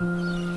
Mm-hmm.